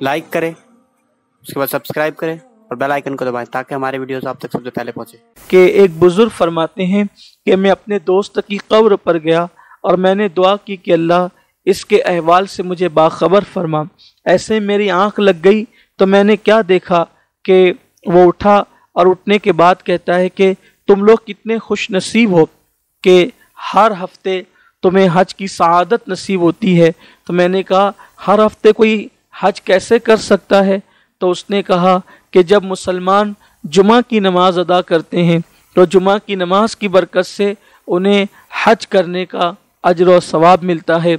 Like करें, उसके बाद सब्सक्राइब करें और बेल आइकन को दबाएँ ताकि हमारे वीडियोस आप तक सबसे पहले पहुँचे। कि एक बुज़ुर्ग फरमाते हैं कि मैं अपने दोस्त की कब्र पर गया और मैंने दुआ की कि अल्लाह इसके अहवाल से मुझे बाखबर फरमा। ऐसे मेरी आँख लग गई तो मैंने क्या देखा कि वो उठा और उठने के बाद कहता है कि तुम लोग कितने खुश नसीब हो कि हर हफ़्ते तुम्हें हज की सआदत नसीब होती है। तो मैंने कहा, हर हफ़्ते कोई हज कैसे कर सकता है? तो उसने कहा कि जब मुसलमान जुमा की नमाज़ अदा करते हैं तो जुमा की नमाज़ की बरकत से उन्हें हज करने का अजर सवाब मिलता है।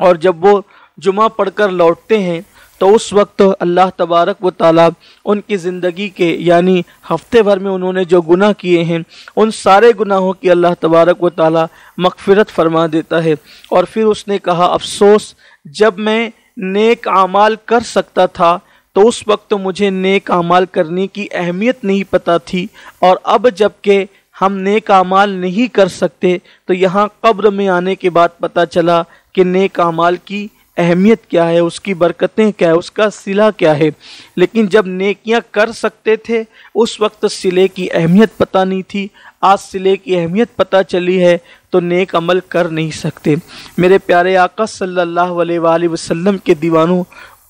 और जब वो जुमा पढ़कर लौटते हैं तो उस वक्त अल्लाह तबारक व ताला उनकी ज़िंदगी के, यानी हफ़्ते भर में उन्होंने जो गुनाह किए हैं, उन सारे गुनाहों की अल्लाह तबारक व ताला मगफिरत फरमा देता है। और फिर उसने कहा, अफसोस, जब मैं नेक आमाल कर सकता था तो उस वक्त मुझे नेक अमाल करने की अहमियत नहीं पता थी। और अब जबकि हम नेक अमाल नहीं कर सकते तो यहाँ कब्र में आने के बाद पता चला कि नेक अमाल की अहमियत क्या है, उसकी बरकतें क्या है, उसका सिला क्या है। लेकिन जब नेकियाँ कर सकते थे, उस वक्त सिले की अहमियत पता नहीं थी। आज सिले की अहमियत पता चली है तो नेक अमल कर नहीं सकते। मेरे प्यारे आका सल्लल्लाहु अलैहि वसल्लम के दीवानों,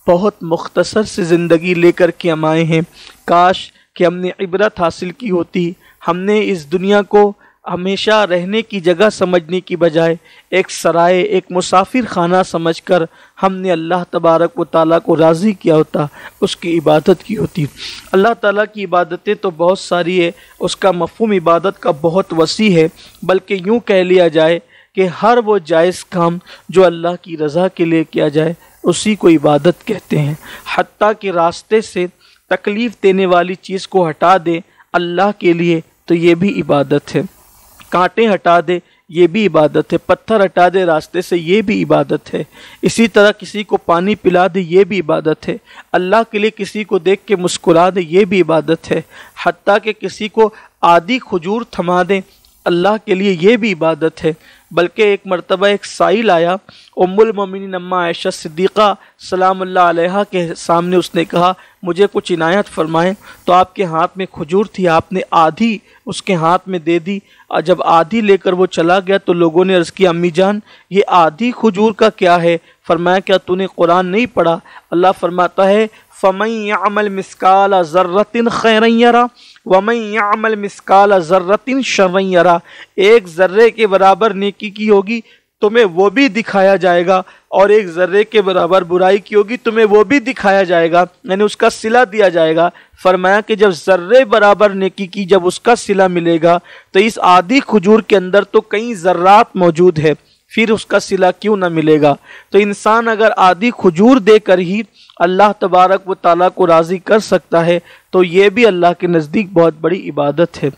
बहुत मुख्तसर से ज़िंदगी लेकर के हम आए हैं। काश कि हमने इबरत हासिल की होती, हमने इस दुनिया को हमेशा रहने की जगह समझने की बजाय एक सराय, एक मुसाफिर खाना समझकर हमने अल्लाह तबारक व ताली को राज़ी किया होता, उसकी इबादत की होती। अल्लाह ताला की इबादतें तो बहुत सारी है, उसका मफहम इबादत का बहुत वसी है, बल्कि यूँ कह लिया जाए कि हर वो जायज़ काम जो अल्लाह की रज़ा के लिए किया जाए, उसी को इबादत कहते हैं। हती के रास्ते से तकलीफ़ देने वाली चीज़ को हटा दे, अल्लाह के लिए तो ये भी इबादत है। कांटे हटा दे, ये भी इबादत है। पत्थर हटा दे रास्ते से, ये भी इबादत है। इसी तरह किसी को पानी पिला दे, ये भी इबादत है। अल्लाह के लिए किसी को देख के मुस्कुरा दे, ये भी इबादत है। हती के किसी को आदि खजूर थमा दें, अल्लाह के लिए ये भी इबादत है। बल्कि एक मरतबा एक साइल आया उम्मुलमिन अम्मा आयशा सिद्दीक़ा सलाम के सामने उसने कहा, मुझे कुछ इनायत फरमाएँ तो आपके हाथ में खजूर थी, आपने आधी उसके हाथ में दे दी। और जब आधी लेकर वो चला गया तो लोगों ने अर्ज़ किया, अम्मी जान, ये आधी खजूर का क्या है? फरमाया, क्या तूने कुरान नहीं पढ़ा? अल्लाह फरमाता है फ़मई अमल मिसकाल ज़र्रतिन खैरयरा वमई अमल मिसकाल ज़र्रतिन शर्रयरा एक ज़र्रे के बराबर नेकी की होगी तुम्हें वो भी दिखाया जाएगा और एक ज़र्रे के बराबर बुराई की होगी, तुम्हें वो भी दिखाया जाएगा, यानी उसका सिला दिया जाएगा। फरमाया कि जब ज़र्रे बराबर नेकी की, जब उसका सिला मिलेगा तो इस आदि खजूर के अंदर तो कई ज़र्रात मौजूद है, फिर उसका सिला क्यों ना मिलेगा? तो इंसान अगर आदि खजूर देकर ही अल्लाह तबारक व ताला को राज़ी कर सकता है तो ये भी अल्लाह के नज़दीक बहुत बड़ी इबादत है।